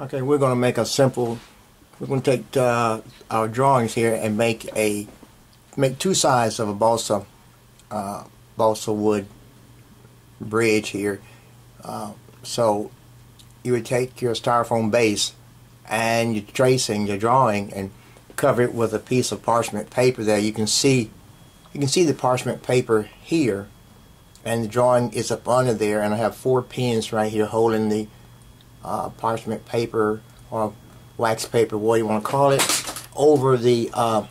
Okay, we're going to make a simple, we're going to take uh, our drawings here and make a, make two sides of a balsa, uh, balsa wood bridge here. Uh, so you would take your styrofoam base and you're tracing your drawing and cover it with a piece of parchment paper there. You can see, you can see the parchment paper here and the drawing is up under there and I have four pins right here holding the uh, parchment paper or wax paper, what you want to call it, over the uh,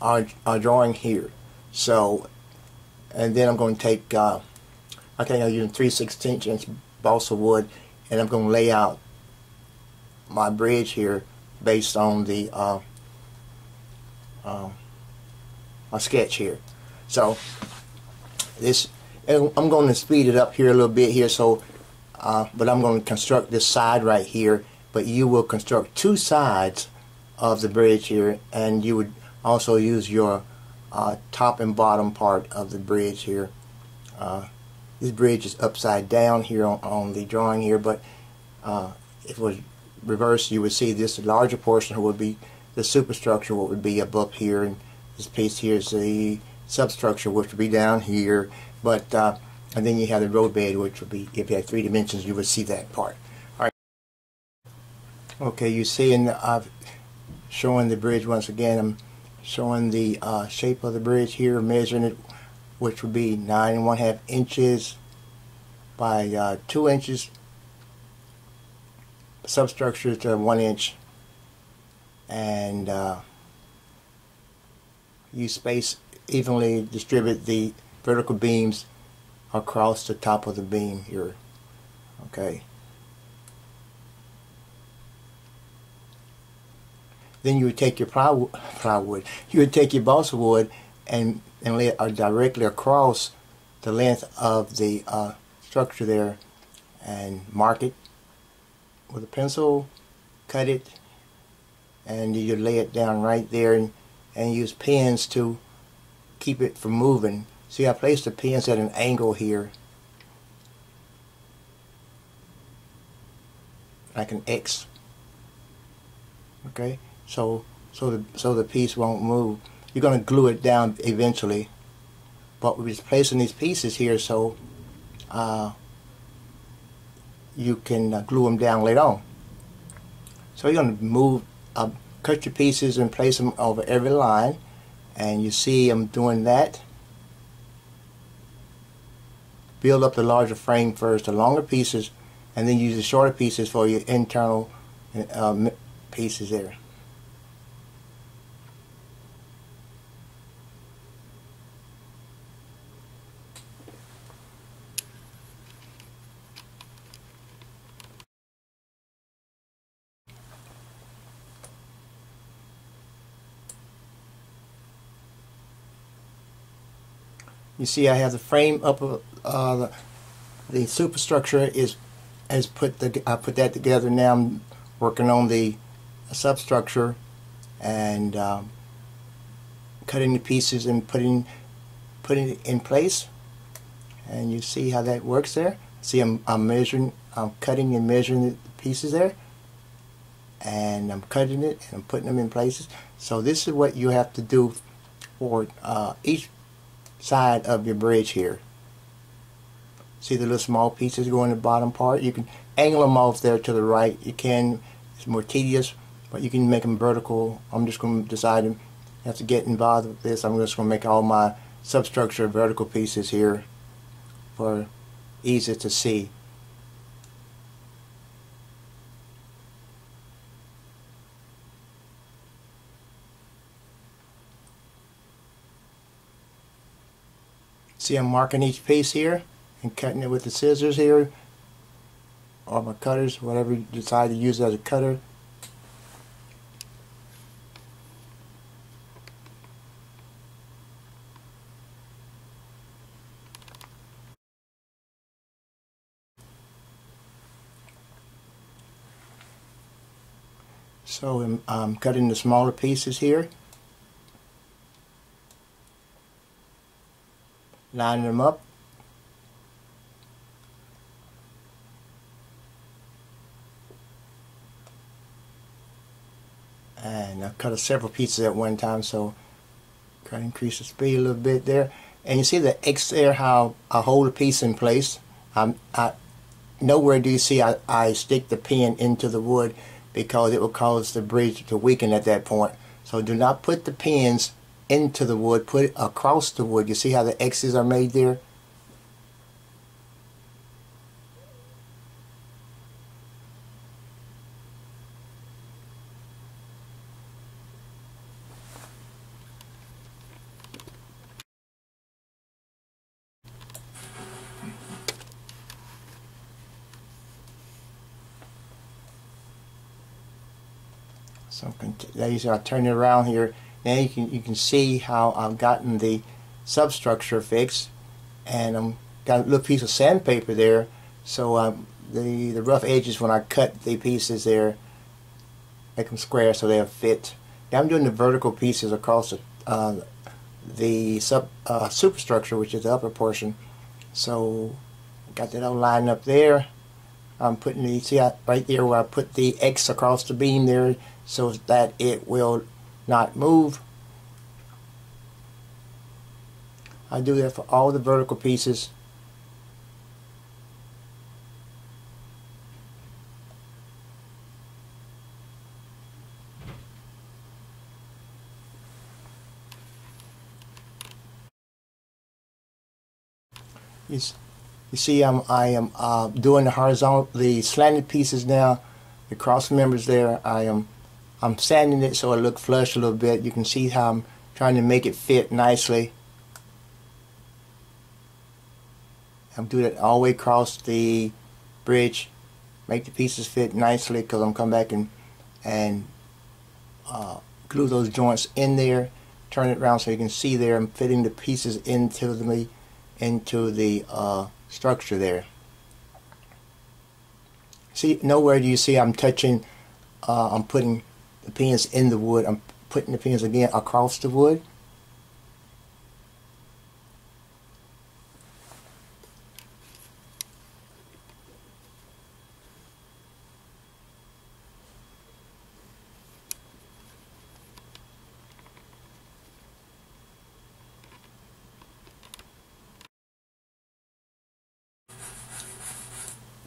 our, our drawing here. So, and then I'm going to take, uh, I think I'm using 3 16 inch balsa wood, and I'm going to lay out my bridge here based on the uh, uh, my sketch here. So, this, I'm going to speed it up here a little bit here so uh, but I'm going to construct this side right here but you will construct two sides of the bridge here and you would also use your uh, top and bottom part of the bridge here. Uh, this bridge is upside down here on, on the drawing here but uh, if it was reversed you would see this larger portion would be the superstructure what would be above here and this piece here is the substructure which would be down here. But uh, and then you have the roadbed, which would be, if you had three dimensions, you would see that part. All right. Okay, you see, in the, I've showing the bridge once again. I'm showing the uh, shape of the bridge here, measuring it, which would be nine and one half inches by uh, two inches. Substructure to one inch, and uh, you space evenly distribute the vertical beams across the top of the beam here okay? Then you would take your plywood, plywood you would take your balsa wood and and lay it uh, directly across the length of the uh, structure there and mark it with a pencil cut it and you lay it down right there and, and use pins to keep it from moving See, I placed the pins at an angle here. Like an X. Okay? So so the so the piece won't move. You're gonna glue it down eventually. But we're just placing these pieces here so uh, you can uh, glue them down later on. So you're to move, uh, cut your pieces and place them over every line. And you see I'm doing that build up the larger frame first, the longer pieces, and then use the shorter pieces for your internal uh, pieces there. You see I have the frame up, uh, the, superstructure is has put the I put that together now. I'm working on the substructure and um, cutting the pieces and putting putting it in place. And you see how that works there. See, I'm, I'm measuring, I'm cutting and measuring the pieces there, and I'm cutting it and I'm putting them in places. So this is what you have to do for uh, each side of your bridge here. See the little small pieces going in the bottom part? You can angle them off there to the right. You can, it's more tedious, but you can make them vertical. I'm just going to decide to have to get involved with this. I'm just going to make all my substructure vertical pieces here for easy to see. See I'm marking each piece here and cutting it with the scissors here or my cutters, whatever you decide to use as a cutter. So I'm, I'm cutting the smaller pieces here line them up cut several pieces at one time, so try to increase the speed a little bit there. And you see the X there, how I hold a piece in place. I'm, I, nowhere do you see I, I stick the pin into the wood because it will cause the bridge to weaken at that point. So do not put the pins into the wood, put it across the wood. You see how the X's are made there? So there you see I turn it around here. Now you can you can see how I've gotten the substructure fixed, and I'm got a little piece of sandpaper there. So um, the the rough edges when I cut the pieces there, make them square so they'll fit. Now I'm doing the vertical pieces across the uh, the sub uh, superstructure, which is the upper portion. So got that all lined up there. I'm putting the see right there where I put the X across the beam there so that it will not move. I do that for all the vertical pieces. You, you see I'm, I am uh, doing the horizontal, the slanted pieces now, the cross members there. I am I'm sanding it so it look flush a little bit. You can see how I'm trying to make it fit nicely. I'm doing it all the way across the bridge. Make the pieces fit nicely because I'm coming back and, and uh, glue those joints in there. Turn it around so you can see there I'm fitting the pieces into the, into the uh, structure there. See, nowhere do you see I'm touching, uh, I'm putting the pins in the wood. I'm putting the pins again across the wood.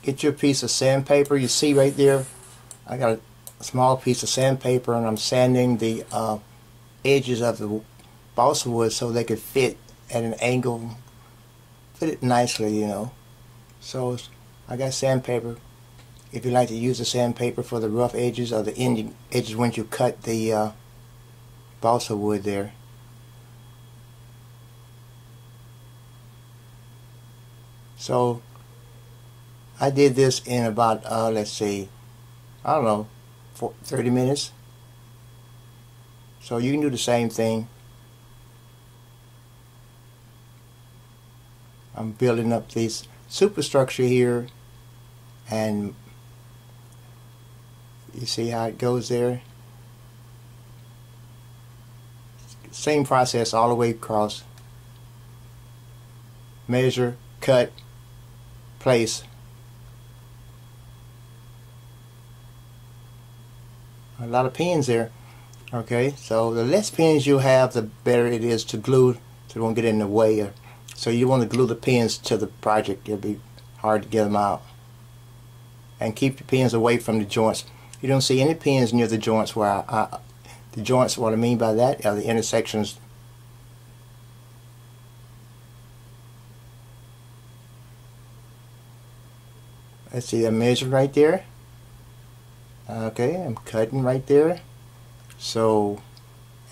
Get your piece of sandpaper. You see right there, I got a a small piece of sandpaper and I'm sanding the uh, edges of the balsa wood so they could fit at an angle, fit it nicely, you know. So I got sandpaper. If you like to use the sandpaper for the rough edges or the edges when you cut the uh, balsa wood there. So I did this in about, uh, let's see, I don't know, 30 minutes. So you can do the same thing. I'm building up this superstructure here and you see how it goes there. Same process all the way across. Measure, cut, place. A lot of pins there okay? So the less pins you have the better it is to glue so it won't get in the way so you want to glue the pins to the project. It'll be hard to get them out. And keep the pins away from the joints. You don't see any pins near the joints where I, I the joints what I mean by that are the intersections. Let's see the measure right there okay I'm cutting right there. So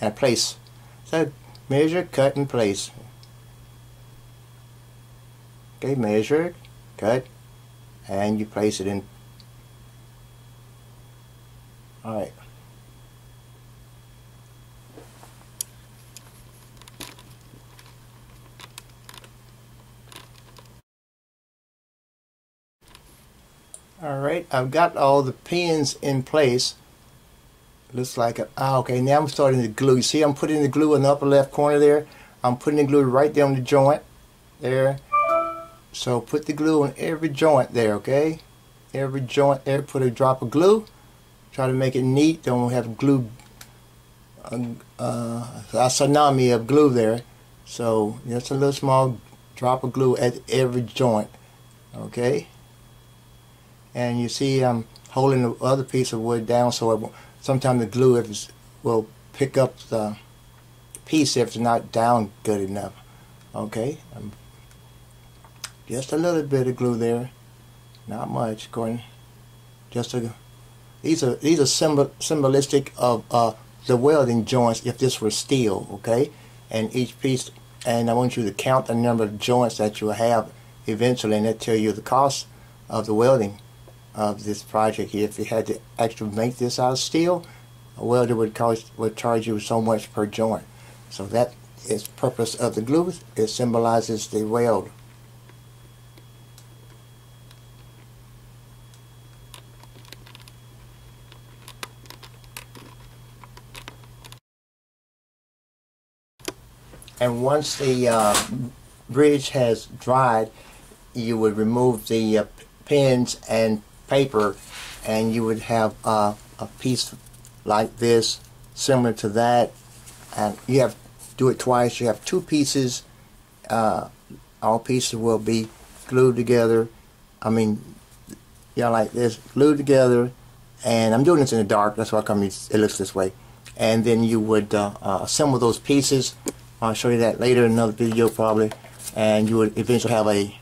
and place. So measure cut and place? Okay measure cut and you place it in. Alright Alright, I've got all the pins in place. Looks like, a, ah, okay, now I'm starting to glue. You see I'm putting the glue in the upper left corner there? I'm putting the glue right there on the joint. There. So put the glue on every joint there, okay? Every joint there, put a drop of glue. Try to make it neat. Don't have glue a, uh, a tsunami of glue there. So just a little small drop of glue at every joint. Okay. And you see I'm holding the other piece of wood down so sometimes the glue will pick up the piece if it's not down good enough. Okay. Um, just a little bit of glue there. Not much. Going just a these are these are symbol, symbolistic of uh, the welding joints if this were steel, okay? And each piece, and I want you to count the number of joints that you will have eventually, and that tell you the cost of the welding of this project here. If you had to actually make this out of steel, a welder would cost would charge you so much per joint. So that is purpose of the glue. It symbolizes the weld. and once the uh, bridge has dried you would remove the uh, pens and paper and you would have uh, a piece like this similar to that and you have do it twice you have two pieces uh, all pieces will be glued together. I mean you know like this glued together and I'm doing this in the dark that's why come it looks this way. And then you would uh, uh, assemble those pieces. I'll show you that later in another video probably and you would eventually have a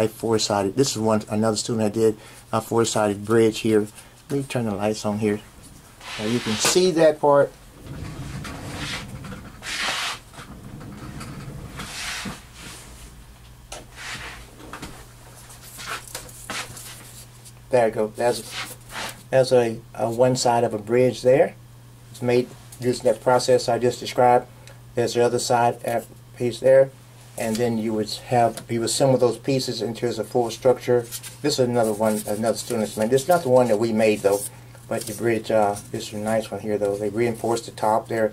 a four-sided this is one another student I did a four-sided bridge here. Let me turn the lights on here. Now you can see that part. There you go. That's that's a, a one side of a bridge there. It's made using that process I just described. There's the other side piece there. And then you would have, you would assemble those pieces into a full structure. This is another one, another student's made. This is not the one that we made though, but the bridge, uh, this is a nice one here though. They reinforced the top there.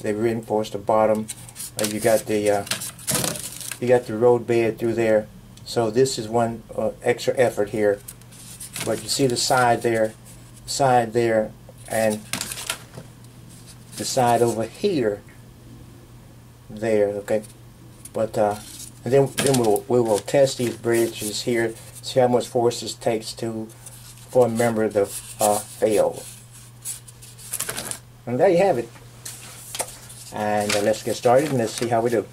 They reinforced the bottom. Uh, you got the, uh, you got the road bed through there. So this is one uh, extra effort here. But you see the side there, side there, and the side over here there, okay? But uh, and then then we'll we will test these bridges here, see how much force this takes to for a member to uh, fail. And there you have it. And uh, let's get started and let's see how we do.